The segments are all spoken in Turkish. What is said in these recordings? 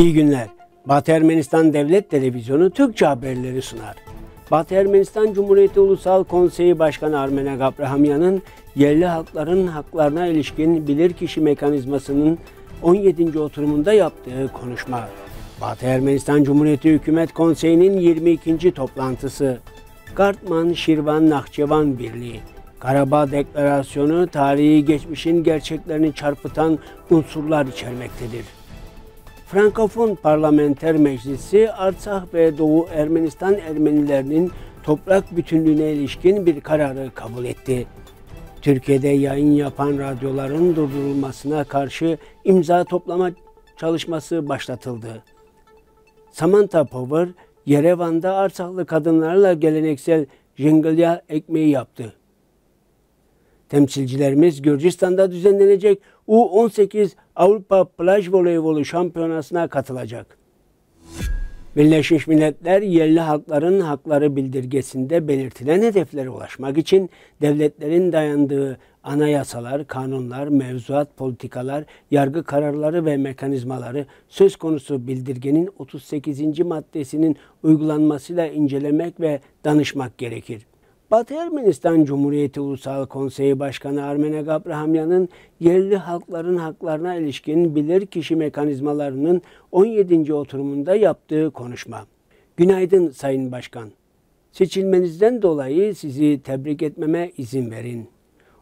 İyi günler. Batı Ermenistan Devlet Televizyonu Türkçe haberleri sunar. Batı Ermenistan Cumhuriyeti Ulusal Konseyi Başkanı Armenek Abrahamyan'ın yerli halkların haklarına ilişkin bilirkişi mekanizmasının 17. oturumunda yaptığı konuşma. Batı Ermenistan Cumhuriyeti Hükümet Konseyi'nin 22. toplantısı. Gartman Şirvan Nahçıvan Birliği. Karabağ Deklarasyonu tarihi geçmişin gerçeklerini çarpıtan unsurlar içermektedir. Frankofon Parlamenter Meclisi Artsakh ve Doğu Ermenistan Ermenilerinin toprak bütünlüğüne ilişkin bir kararı kabul etti. Türkiye'de yayın yapan radyoların durdurulmasına karşı imza toplama çalışması başlatıldı. Samantha Power, Yerevan'da Arsaklı kadınlarla geleneksel jingilya ekmeği yaptı. Temsilcilerimiz Gürcistan'da düzenlenecek U18 Avrupa Plaj Voleybolu Şampiyonası'na katılacak. Birleşmiş Milletler yerli halkların hakları bildirgesinde belirtilen hedeflere ulaşmak için devletlerin dayandığı anayasalar, kanunlar, mevzuat, politikalar, yargı kararları ve mekanizmaları söz konusu bildirgenin 38. maddesinin uygulanmasıyla incelemek ve danışmak gerekir. Batı Ermenistan Cumhuriyeti Ulusal Konseyi Başkanı Armenek Abrahamyan'ın yerli halkların haklarına ilişkin bilirkişi mekanizmalarının 17. oturumunda yaptığı konuşma. Günaydın Sayın Başkan. Seçilmenizden dolayı sizi tebrik etmeme izin verin.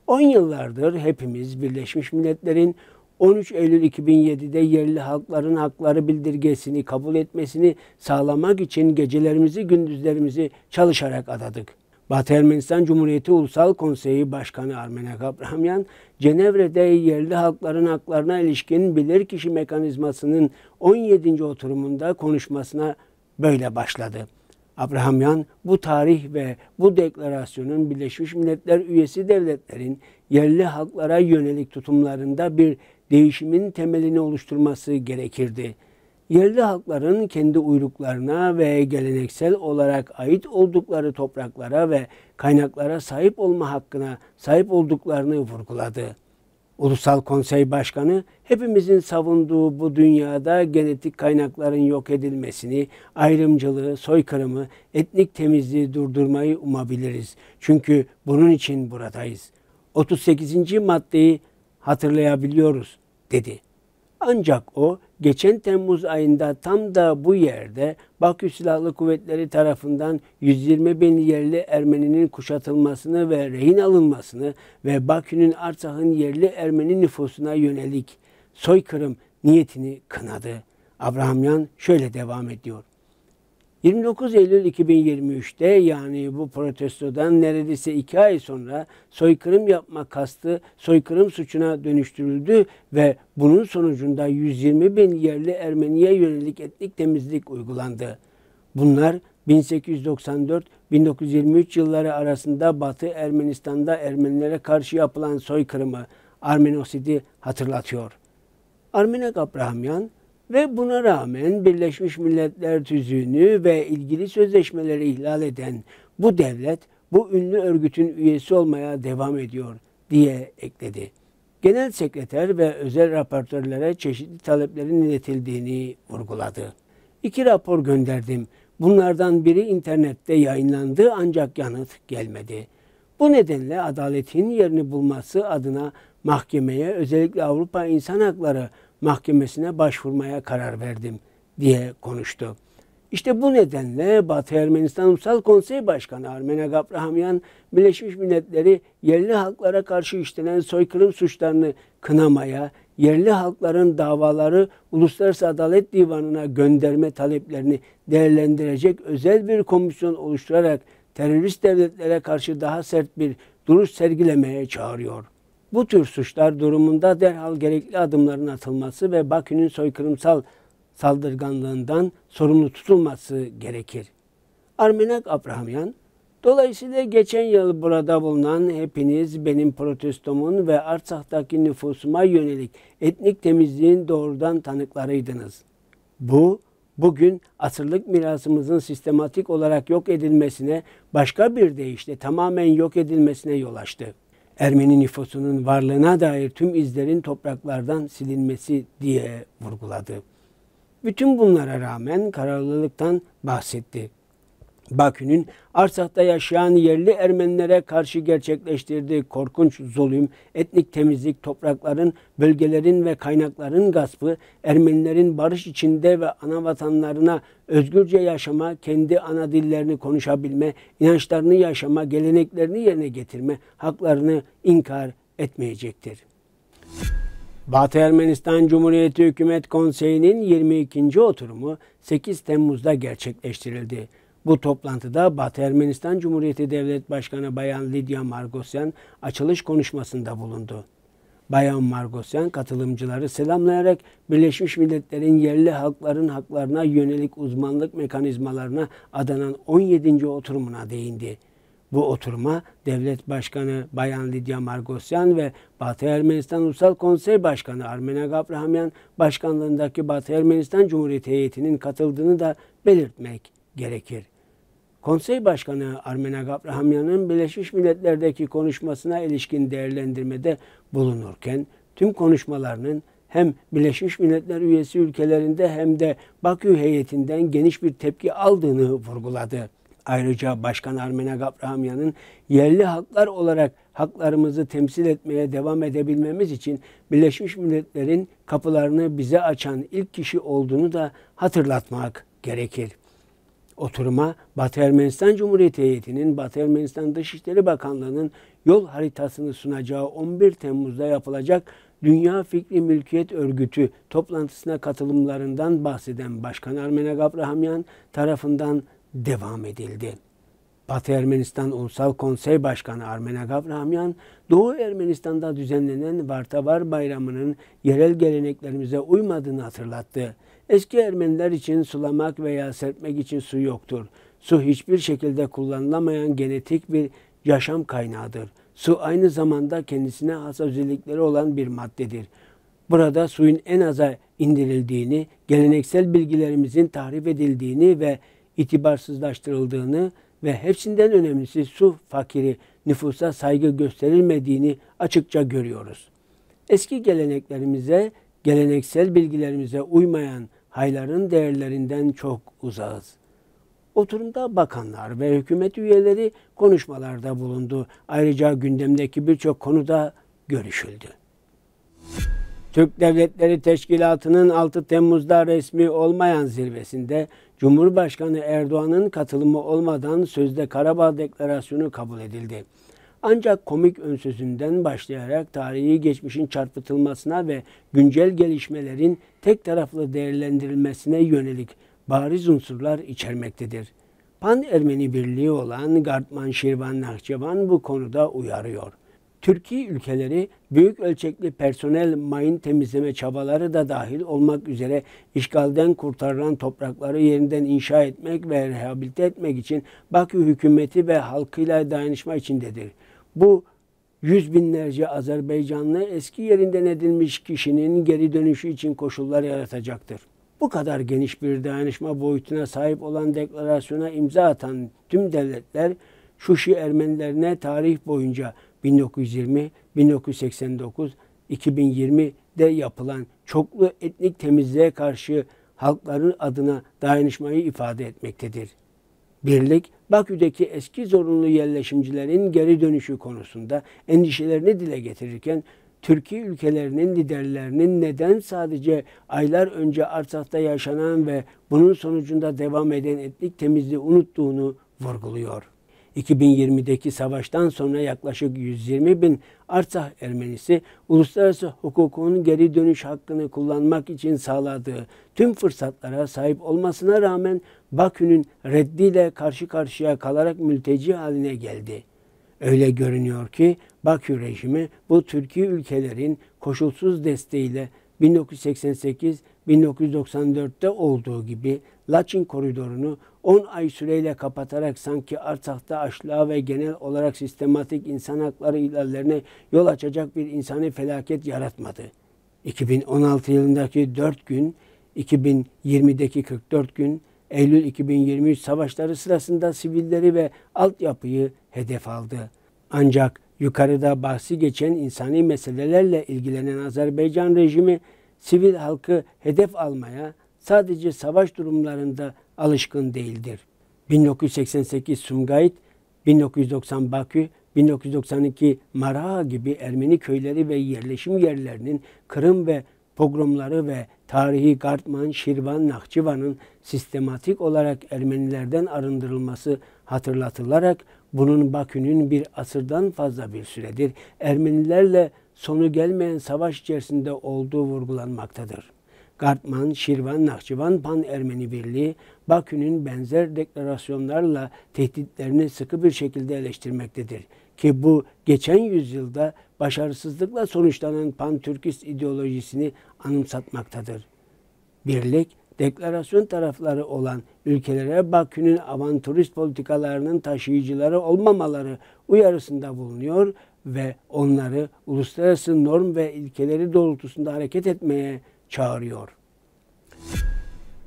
10 yıllardır hepimiz Birleşmiş Milletler'in 13 Eylül 2007'de yerli halkların hakları bildirgesini kabul etmesini sağlamak için gecelerimizi gündüzlerimizi çalışarak adadık. Batı Ermenistan Cumhuriyeti Ulusal Konseyi Başkanı Armenek Abrahamyan, Cenevre'de yerli halkların haklarına ilişkin bilirkişi mekanizmasının 17. oturumunda konuşmasına böyle başladı. Abrahamyan bu tarih ve bu deklarasyonun Birleşmiş Milletler üyesi devletlerin yerli halklara yönelik tutumlarında bir değişimin temelini oluşturması gerekirdi yerli halkların kendi uyruklarına ve geleneksel olarak ait oldukları topraklara ve kaynaklara sahip olma hakkına sahip olduklarını vurguladı. Ulusal Konsey Başkanı hepimizin savunduğu bu dünyada genetik kaynakların yok edilmesini, ayrımcılığı, soykırımı, etnik temizliği durdurmayı umabiliriz. Çünkü bunun için buradayız. 38. maddeyi hatırlayabiliyoruz dedi. Ancak o geçen Temmuz ayında tam da bu yerde Bakü Silahlı Kuvvetleri tarafından 120 bin yerli Ermeninin kuşatılmasını ve rehin alınmasını ve Bakü'nün Artsak'ın yerli Ermeni nüfusuna yönelik soykırım niyetini kınadı. Abrahamyan şöyle devam ediyor. 29 Eylül 2023'te yani bu protestodan neredeyse iki ay sonra soykırım yapma kastı soykırım suçuna dönüştürüldü ve bunun sonucunda 120 bin yerli Ermeniye yönelik etnik temizlik uygulandı. Bunlar 1894-1923 yılları arasında Batı Ermenistan'da Ermenilere karşı yapılan soykırımı Armenosidi hatırlatıyor. Armenek Abrahamyan ve buna rağmen Birleşmiş Milletler tüzüğünü ve ilgili sözleşmeleri ihlal eden bu devlet bu ünlü örgütün üyesi olmaya devam ediyor diye ekledi. Genel sekreter ve özel raportörlere çeşitli taleplerin iletildiğini vurguladı. İki rapor gönderdim. Bunlardan biri internette yayınlandı ancak yanıt gelmedi. Bu nedenle adaletin yerini bulması adına mahkemeye özellikle Avrupa İnsan Hakları Mahkemesi'ne başvurmaya karar verdim diye konuştu. İşte bu nedenle Batı Ermenistan Ulusal Konsey Başkanı Armenek Abrahamyan, Birleşmiş Milletleri yerli halklara karşı işlenen soykırım suçlarını kınamaya, yerli halkların davaları Uluslararası Adalet Divanı'na gönderme taleplerini değerlendirecek özel bir komisyon oluşturarak terörist devletlere karşı daha sert bir duruş sergilemeye çağırıyor. Bu tür suçlar durumunda derhal gerekli adımların atılması ve Bakü'nün soykırımsal saldırganlığından sorumlu tutulması gerekir. Armenak Abrahamyan, Dolayısıyla geçen yıl burada bulunan hepiniz benim protestomun ve Artsak'taki nüfusuma yönelik etnik temizliğin doğrudan tanıklarıydınız. Bu, bugün asırlık mirasımızın sistematik olarak yok edilmesine, başka bir deyişle tamamen yok edilmesine yol açtı. Ermeni nüfusunun varlığına dair tüm izlerin topraklardan silinmesi diye vurguladı. Bütün bunlara rağmen kararlılıktan bahsetti. Bakü'nün Arsak'ta yaşayan yerli Ermenilere karşı gerçekleştirdiği korkunç zulüm, etnik temizlik, toprakların, bölgelerin ve kaynakların gaspı, Ermenilerin barış içinde ve ana vatanlarına özgürce yaşama, kendi ana dillerini konuşabilme, inançlarını yaşama, geleneklerini yerine getirme haklarını inkar etmeyecektir. Batı Ermenistan Cumhuriyeti Hükümet Konseyi'nin 22. oturumu 8 Temmuz'da gerçekleştirildi. Bu toplantıda Batı Ermenistan Cumhuriyeti Devlet Başkanı Bayan Lidya Margosyan açılış konuşmasında bulundu. Bayan Margosyan katılımcıları selamlayarak Birleşmiş Milletler'in yerli halkların haklarına yönelik uzmanlık mekanizmalarına adanan 17. oturumuna değindi. Bu oturuma Devlet Başkanı Bayan Lidya Margosyan ve Batı Ermenistan Ulusal Konsey Başkanı Armenak Abrahamyan başkanlığındaki Batı Ermenistan Cumhuriyeti heyetinin katıldığını da belirtmek gerekir. Konsey Başkanı Armenak Abrahamyan'ın Birleşmiş Milletler'deki konuşmasına ilişkin değerlendirmede bulunurken tüm konuşmalarının hem Birleşmiş Milletler üyesi ülkelerinde hem de Bakü heyetinden geniş bir tepki aldığını vurguladı. Ayrıca Başkan Armenak Abrahamyan'ın yerli halklar olarak haklarımızı temsil etmeye devam edebilmemiz için Birleşmiş Milletler'in kapılarını bize açan ilk kişi olduğunu da hatırlatmak gerekir. Oturuma Batı Ermenistan Cumhuriyeti heyetinin Batı Ermenistan Dışişleri Bakanlığı'nın yol haritasını sunacağı 11 Temmuz'da yapılacak Dünya Fikri Mülkiyet Örgütü toplantısına katılımlarından bahseden Başkan Armenak Abrahamyan tarafından devam edildi. Batı Ermenistan Ulusal Konsey Başkanı Armenak Abrahamyan, Doğu Ermenistan'da düzenlenen Vartavar Bayramı'nın yerel geleneklerimize uymadığını hatırlattı. Eski Ermeniler için sulamak veya serpmek için su yoktur. Su hiçbir şekilde kullanılamayan genetik bir yaşam kaynağıdır. Su aynı zamanda kendisine has özellikleri olan bir maddedir. Burada suyun en aza indirildiğini, geleneksel bilgilerimizin tahrip edildiğini ve itibarsızlaştırıldığını ve hepsinden önemlisi su fakiri nüfusa saygı gösterilmediğini açıkça görüyoruz. Eski geleneklerimize, geleneksel bilgilerimize uymayan hayların değerlerinden çok uzağız. Oturumda bakanlar ve hükümet üyeleri konuşmalarda bulundu. Ayrıca gündemdeki birçok konuda görüşüldü. Türk Devletleri Teşkilatı'nın 6 Temmuz'da resmi olmayan zirvesinde Cumhurbaşkanı Erdoğan'ın katılımı olmadan sözde Karabağ Deklarasyonu kabul edildi. Ancak komik önsözünden başlayarak tarihi geçmişin çarpıtılmasına ve güncel gelişmelerin tek taraflı değerlendirilmesine yönelik bariz unsurlar içermektedir. Pan-Ermeni Birliği olan Gartman Şirvan Nahçıvan bu konuda uyarıyor. Türkiye ülkeleri büyük ölçekli personel mayın temizleme çabaları da dahil olmak üzere işgalden kurtarılan toprakları yeniden inşa etmek ve rehabilite etmek için Bakü hükümeti ve halkıyla dayanışma içindedir. Bu yüz binlerce Azerbaycanlı eski yerinden edilmiş kişinin geri dönüşü için koşullar yaratacaktır. Bu kadar geniş bir dayanışma boyutuna sahip olan deklarasyona imza atan tüm devletler Şuşi Ermenilerine tarih boyunca 1920, 1989, 2020'de yapılan çoklu etnik temizliğe karşı halkların adına dayanışmayı ifade etmektedir. Birlik, Bakü'deki eski zorunlu yerleşimcilerin geri dönüşü konusunda endişelerini dile getirirken, Türkiye ülkelerinin liderlerinin neden sadece aylar önce Artsak'ta yaşanan ve bunun sonucunda devam eden etnik temizliği unuttuğunu vurguluyor. 2020'deki savaştan sonra yaklaşık 120 bin Artsah Ermenisi uluslararası hukukun geri dönüş hakkını kullanmak için sağladığı tüm fırsatlara sahip olmasına rağmen Bakü'nün reddiyle karşı karşıya kalarak mülteci haline geldi. Öyle görünüyor ki Bakü rejimi bu Türkiye ülkelerin koşulsuz desteğiyle 1988-1994'te olduğu gibi Laçin koridorunu 10 ay süreyle kapatarak sanki Artsak'ta açlığa ve genel olarak sistematik insan hakları ihlallerine yol açacak bir insani felaket yaratmadı. 2016 yılındaki 4 gün, 2020'deki 44 gün, Eylül 2023 savaşları sırasında sivilleri ve altyapıyı hedef aldı. Ancak yukarıda bahsi geçen insani meselelerle ilgilenen Azerbaycan rejimi sivil halkı hedef almaya, sadece savaş durumlarında alışkın değildir. 1988 Sumgayit, 1990 Bakü, 1992 Maraha gibi Ermeni köyleri ve yerleşim yerlerinin Kırım ve pogromları ve tarihi Gartman, Şirvan, Nakçıvan'ın sistematik olarak Ermenilerden arındırılması hatırlatılarak bunun Bakü'nün bir asırdan fazla bir süredir Ermenilerle sonu gelmeyen savaş içerisinde olduğu vurgulanmaktadır. Gartman, Şirvan, Nakçıvan Pan-Ermeni Birliği, Bakü'nün benzer deklarasyonlarla tehditlerini sıkı bir şekilde eleştirmektedir. Ki bu geçen yüzyılda başarısızlıkla sonuçlanan pan-Türkist ideolojisini anımsatmaktadır. Birlik, deklarasyon tarafları olan ülkelere Bakü'nün avantürist politikalarının taşıyıcıları olmamaları uyarısında bulunuyor ve onları uluslararası norm ve ilkeleri doğrultusunda hareket etmeye çağırıyor.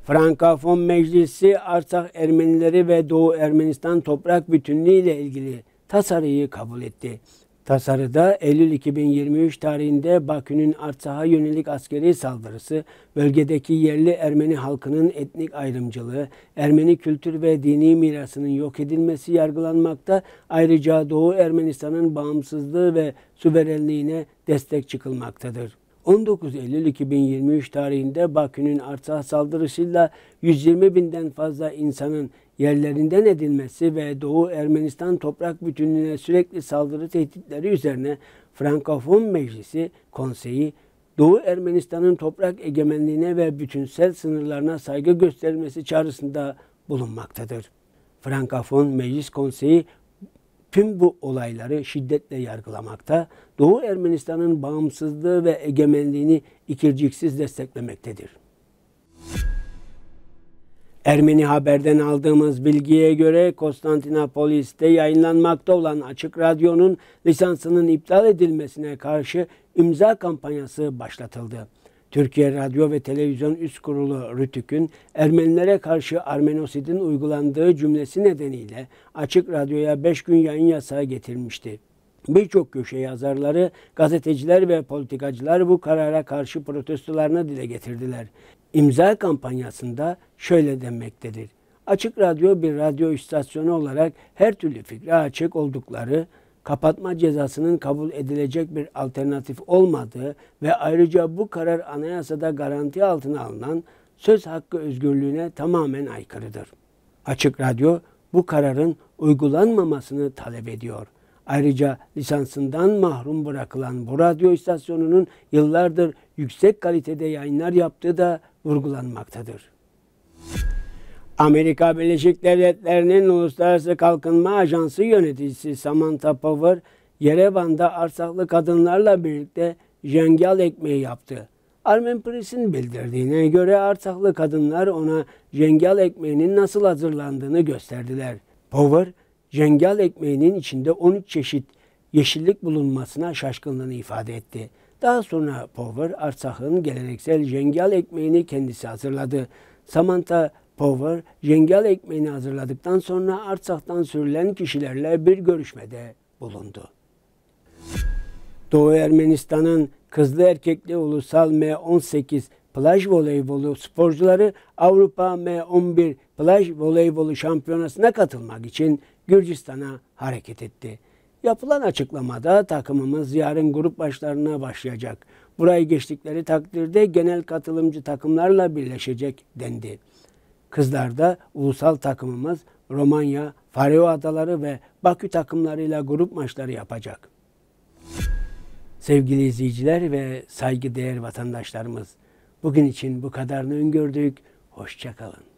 Frankofon Meclisi Arsak Ermenileri ve Doğu Ermenistan toprak bütünlüğü ile ilgili tasarıyı kabul etti. Tasarıda Eylül 2023 tarihinde Bakü'nün Artsak'a yönelik askeri saldırısı, bölgedeki yerli Ermeni halkının etnik ayrımcılığı, Ermeni kültür ve dini mirasının yok edilmesi yargılanmakta, ayrıca Doğu Ermenistan'ın bağımsızlığı ve süverenliğine destek çıkılmaktadır. 19 Eylül 2023 tarihinde Bakü'nün Artsakh saldırısıyla 120 binden fazla insanın yerlerinden edilmesi ve Doğu Ermenistan toprak bütünlüğüne sürekli saldırı tehditleri üzerine Frankofon Meclisi Konseyi Doğu Ermenistan'ın toprak egemenliğine ve bütünsel sınırlarına saygı gösterilmesi çağrısında bulunmaktadır. Frankofon Meclis Konseyi tüm bu olayları şiddetle yargılamakta, Doğu Ermenistan'ın bağımsızlığı ve egemenliğini ikirciksiz desteklemektedir. Ermeni Haber'den aldığımız bilgiye göre Konstantinopolis'te yayınlanmakta olan Açık Radyo'nun lisansının iptal edilmesine karşı imza kampanyası başlatıldı. Türkiye Radyo ve Televizyon Üst Kurulu Rütük'ün Ermenilere karşı Armenosid'in uygulandığı cümlesi nedeniyle Açık Radyo'ya 5 gün yayın yasağı getirmişti. Birçok köşe yazarları, gazeteciler ve politikacılar bu karara karşı protestolarını dile getirdiler. İmza kampanyasında şöyle demektedir. Açık Radyo bir radyo istasyonu olarak her türlü fikre açık oldukları, kapatma cezasının kabul edilecek bir alternatif olmadığı ve ayrıca bu karar anayasada garanti altına alınan söz hakkı özgürlüğüne tamamen aykırıdır. Açık Radyo bu kararın uygulanmamasını talep ediyor. Ayrıca lisansından mahrum bırakılan bu radyo istasyonunun yıllardır yüksek kalitede yayınlar yaptığı da vurgulanmaktadır. Amerika Birleşik Devletleri'nin Uluslararası Kalkınma Ajansı yöneticisi Samantha Power, Yerevan'da arsaklı kadınlarla birlikte jengal ekmeği yaptı. Armen Press'in bildirdiğine göre arsaklı kadınlar ona jengal ekmeğinin nasıl hazırlandığını gösterdiler. Power, jengal ekmeğinin içinde 13 çeşit yeşillik bulunmasına şaşkınlığını ifade etti. Daha sonra Power, Arsak'ın geleneksel jengal ekmeğini kendisi hazırladı. Samantha Power, jengal ekmeğini hazırladıktan sonra Artsak'tan sürülen kişilerle bir görüşmede bulundu. Doğu Ermenistan'ın kızlı erkekli ulusal M18 plaj voleybolu sporcuları Avrupa M11 plaj voleybolu şampiyonasına katılmak için Gürcistan'a hareket etti. Yapılan açıklamada takımımız yarın grup başlarına başlayacak. Burayı geçtikleri takdirde genel katılımcı takımlarla birleşecek dendi. Kızlarda ulusal takımımız Romanya, Faroe Adaları ve Bakü takımlarıyla grup maçları yapacak. Sevgili izleyiciler ve saygıdeğer vatandaşlarımız, bugün için bu kadarını öngördük. Hoşçakalın.